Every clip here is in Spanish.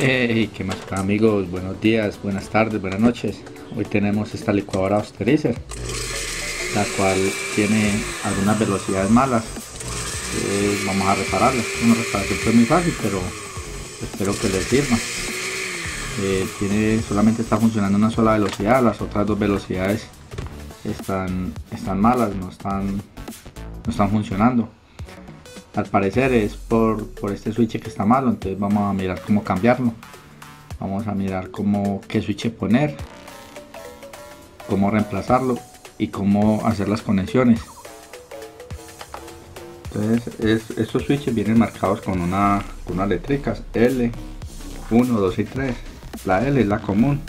Hey, ¿qué más amigos? Buenos días, buenas tardes, buenas noches. Hoy tenemos esta licuadora Austerizer, la cual tiene algunas velocidades malas. Eh, vamos a repararla. Una reparación fue muy fácil, pero espero que les sirva. Eh, tiene, solamente está funcionando una sola velocidad, las otras dos velocidades están, están malas, no están, no están funcionando al parecer es por, este switch que está malo entonces vamos a mirar cómo cambiarlo. Vamos a mirar cómo qué switch poner cómo reemplazarlo y cómo hacer las conexiones. Entonces estos switches vienen marcados con una con unas letricas L 1 2 y 3 la L es la común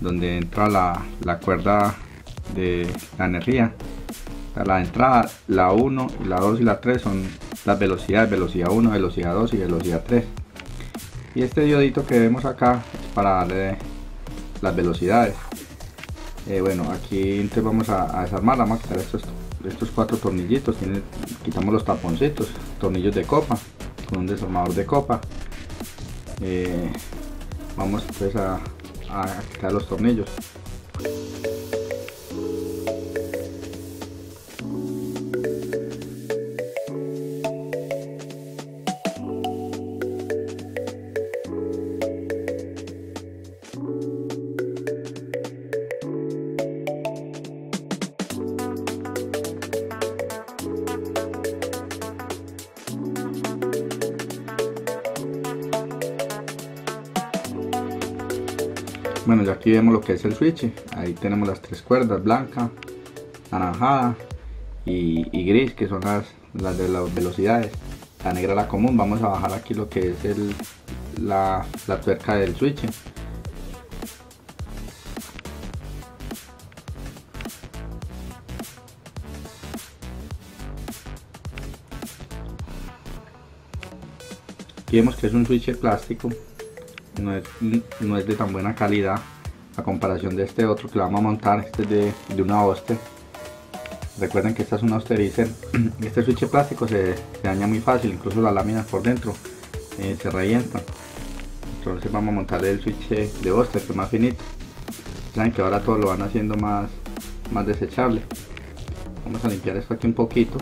donde entra la, la cuerda de la energía. La entrada la 1 y la 2 y la 3 son las velocidades, velocidad 1, velocidad 2 y velocidad 3. Y este diodito que vemos acá es para darle las velocidades. Eh, bueno, aquí entonces vamos a, desarmar, vamos a quitar estos, cuatro tornillitos, quitamos los taponcitos, tornillos de copa, con un desarmador de copa. Eh, vamos entonces a quitar los tornillos. Bueno ya aquí vemos lo que es el switch. Ahí tenemos las tres cuerdas blanca naranjada y, gris que son las, las de las velocidades. La negra la común. Vamos a bajar aquí lo que es la, la tuerca del switch. Aquí vemos que es un switch plástico no es, de tan buena calidad a comparación de este otro que vamos a montar, este es de, de una Oster. Recuerden que esta es una Osterizer. Este switch plástico se, daña muy fácil, incluso las láminas por dentro eh, se revientan. Entonces vamos a montar el switch de Oster que es más finito. Saben que ahora todo lo van haciendo más, más desechable. Vamos a limpiar esto aquí un poquito.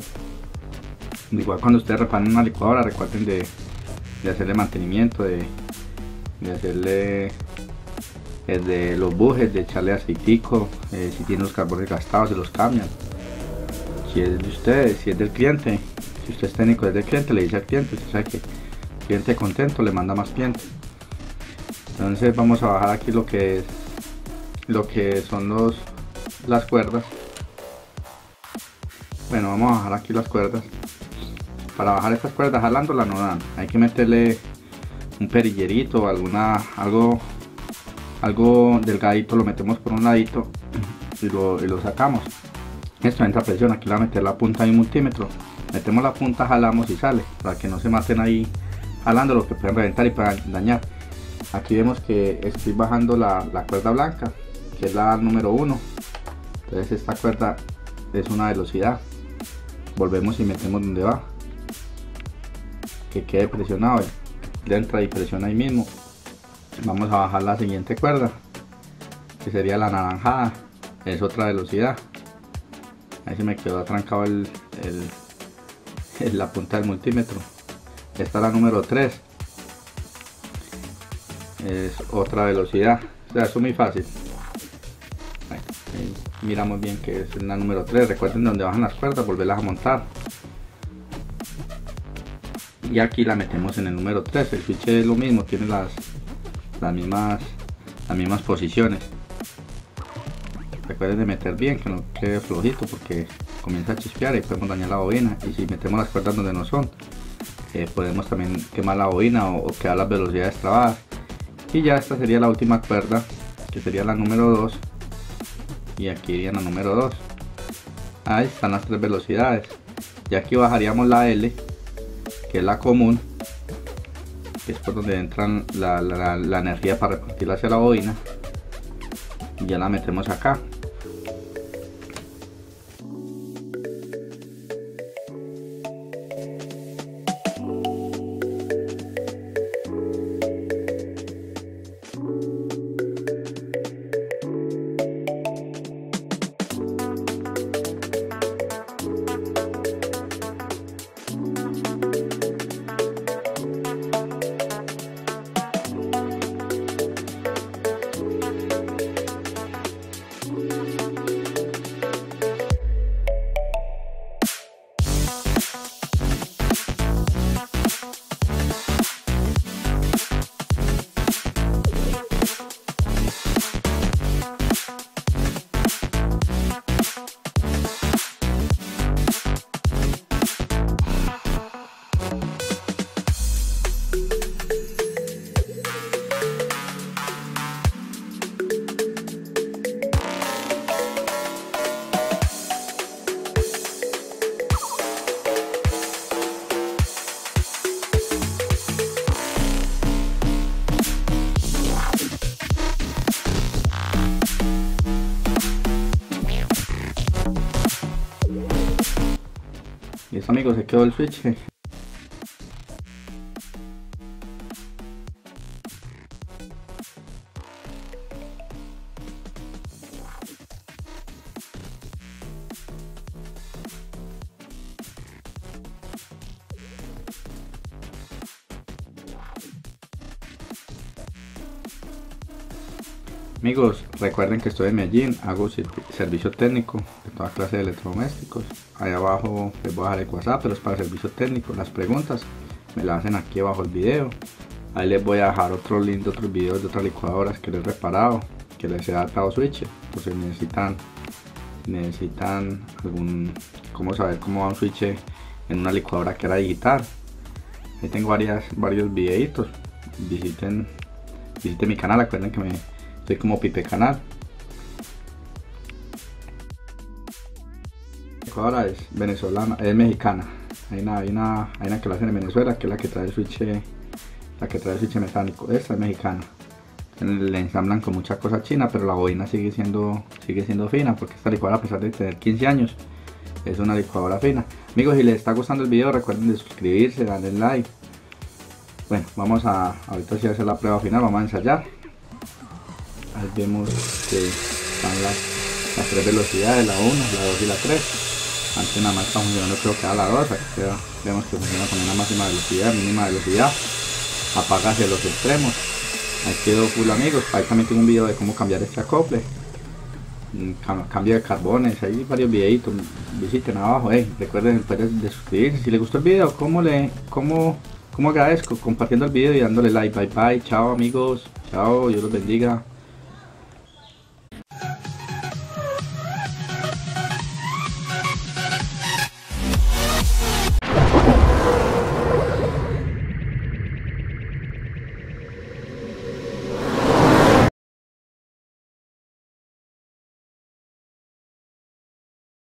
Igual cuando ustedes reparen una licuadora recuerden de, de hacerle mantenimiento, de, de hacerle de los bujes, de echarle aceitico, eh, si tiene los carbones gastados se los cambian. Si es de ustedes, si es del cliente, si usted es técnico es del cliente, le dice al cliente, o sea que cliente contento le manda más clientes. Entonces vamos a bajar aquí lo que es lo que son los las cuerdas. Bueno, vamos a bajar aquí las cuerdas. Para bajar estas cuerdas jalándolas no dan. Hay que meterle un perillerito, alguna, algo, algo delgadito, lo metemos por un ladito y lo, sacamos. Esto entra presión, aquí la va a meter la punta de un multímetro. Metemos la punta, jalamos y sale, para que no se maten ahí jalando lo que pueden reventar y puedan dañar. Aquí vemos que estoy bajando la, la cuerda blanca, que es la número 1. Entonces esta cuerda es una velocidad. Volvemos y metemos donde va. Que quede presionado entra y presiona ahí mismo. Vamos a bajar la siguiente cuerda que sería la naranjada es otra velocidad. Ahí se me quedó atrancado el, la punta del multímetro. Esta es la número 3 es otra velocidad. O sea, eso es muy fácil. Miramos bien que es la número 3 recuerden donde bajan las cuerdas volverlas a montar y aquí la metemos en el número 3 el switch es lo mismo tiene las las mismas las mismas posiciones. Recuerden de meter bien que no quede flojito porque comienza a chispear y podemos dañar la bobina. Y si metemos las cuerdas donde no son eh, podemos también quemar la bobina o, quedar las velocidades trabadas. Y ya esta sería la última cuerda que sería la número 2 y aquí iría la número 2 ahí están las tres velocidades. Y aquí bajaríamos la L que es la común, que es por donde entra la, la energía para repartirla hacia la bobina. Y ya la metemos acá. Amigos, se quedó el switch. Amigos, recuerden que estoy en Medellín, hago servicio técnico de toda clase de electrodomésticos. Ahí abajo les voy a dejar el WhatsApp, pero es para servicio técnico. Las preguntas me las hacen aquí abajo el video. Ahí les voy a dejar otro link de otros videos de otras licuadoras que les he reparado, que les he adaptado switch. Si necesitan, necesitan algún, cómo saber cómo va un switch en una licuadora que era digital. Ahí tengo varias, varios videitos. Visiten, visiten mi canal, acuerden que me como Pipe Canal. Ahora es venezolana, es mexicana. Hay una, hay una, hay una que la hacen en Venezuela, que es la que trae el switch, la que trae el switch mecánico. Esta es mexicana. Le ensamblan con mucha cosa china, pero la bobina sigue siendo, sigue siendo fina, porque esta licuadora a pesar de tener 15 años, es una licuadora fina. Amigos, si les está gustando el video, recuerden de suscribirse, darle like. Bueno, vamos a ahorita sí hacer la prueba final, vamos a ensayar vemos que están las, tres velocidades, la 1, la 2 y la 3 antes nada más está funcionando creo que a la 2 aquí vemos que funciona con una máxima velocidad, mínima velocidad. Apaga hacia los extremos. Ahí quedó full amigos, ahí también tengo un video de cómo cambiar este acople. Cambio de carbones, hay varios videitos, visiten abajo, eh, recuerden de suscribirse, si les gustó el video, como le, cómo, cómo agradezco compartiendo el video y dándole like, bye bye, chao amigos, chao, Dios los bendiga.